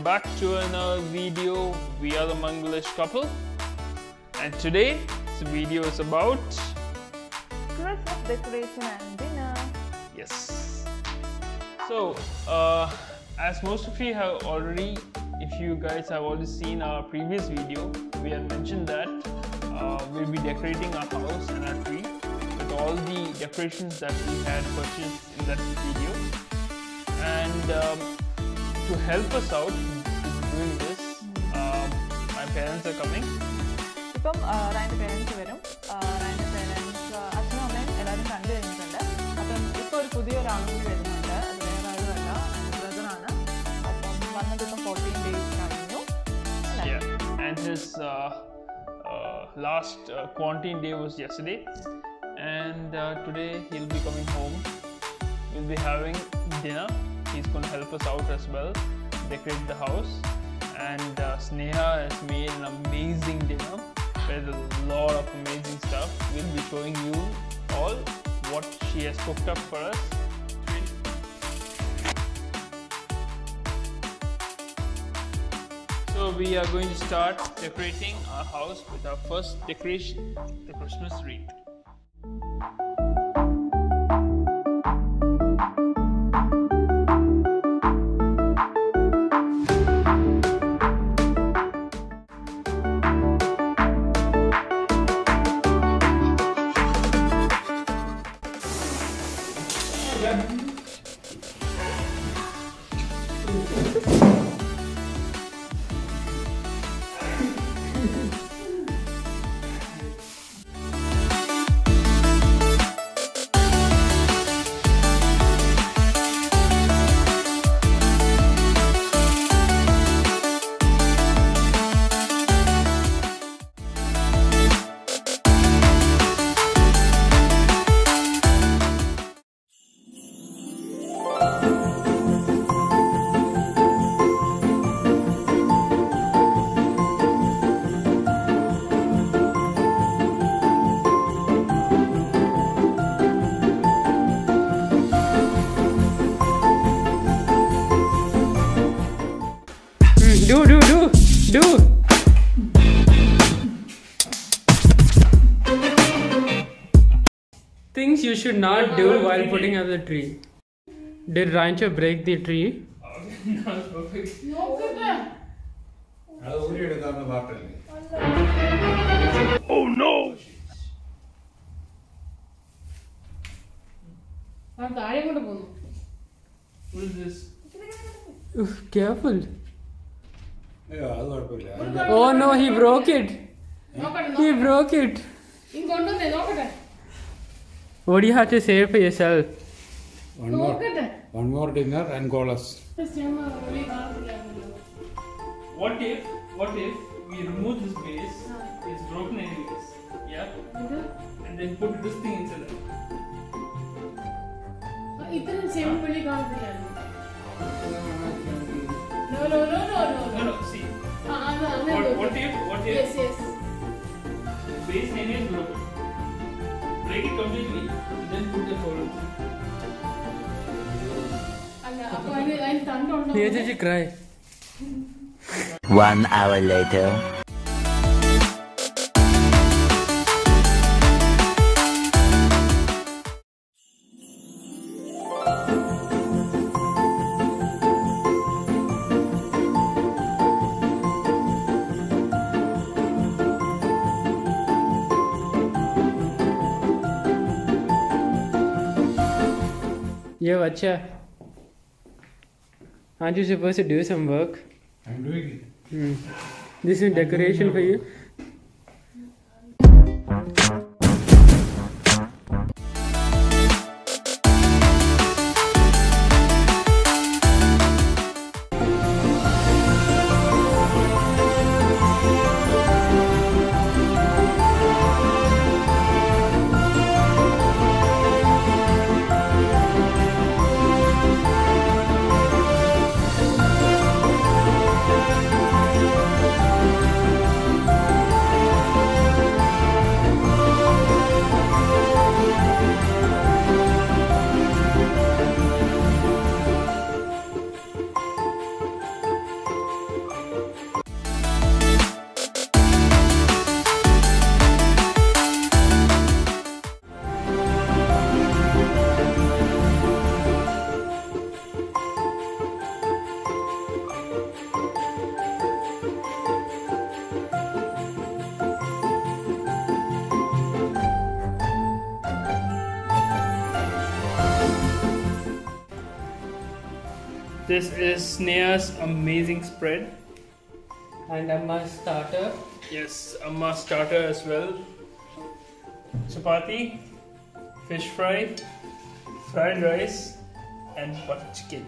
welcome back to another video. We are the Manglish couple, and today this video is about Christmas decoration and dinner. yes. So, uh, as most of you have already, if you guys have already seen our previous video, we had mentioned that uh, we'll be decorating our house and our tree with all the decorations that we had purchased in that video. And um, to help us out my parents are coming. ഇപ്പം റാൻ്റെ parents വരും റാൻ്റെ parents അച്ഛനും അമ്മയും എല്ലാവരും കണ്ടു കഴിഞ്ഞിട്ടുണ്ട് അപ്പം ഇപ്പോൾ ഒരു പുതിയൊരാളും കൂടി വരുന്നുണ്ട് അത് വേറെ ആരുമല്ല എൻ്റെ ബ്രദറാണ് അപ്പം വന്നത് ഇപ്പം ഫോർട്ടീൻ ഡേയ്സ് കഴിഞ്ഞു അല്ലേ Yeah, and his uh, uh, last uh, quarantine day was yesterday, and uh, today he'll be coming home. We'll be having dinner. He's going to help us out as well, decorate the house. And uh, Sneha has made an amazing dinner with a lot of amazing stuff. We'll be showing you all what she has cooked up for us. So we are going to start decorating our house with our first decoration, the Christmas wreath. Things you should not do while putting up the tree. Did Rancho break the tree? oh no! What is this? Careful. Oh no, he broke it. He broke it. What do you have to say for yourself? One more, one more dinner and call. What if, what if we remove this base, it's broken anyways, yeah? And then put this thing inside. It. इतने no no no no no no. No see. what what if what if yes yes. base नहीं broken? break it completely, then put the cry? One hour later. Yo, Acha. Aren't you supposed to do some work? I'm doing it. Hmm. This is I'm decoration for you. This is Sneha's amazing spread. And Amma starter. Yes, Amma starter as well. Chapati, fish fry, fried rice, and butter chicken.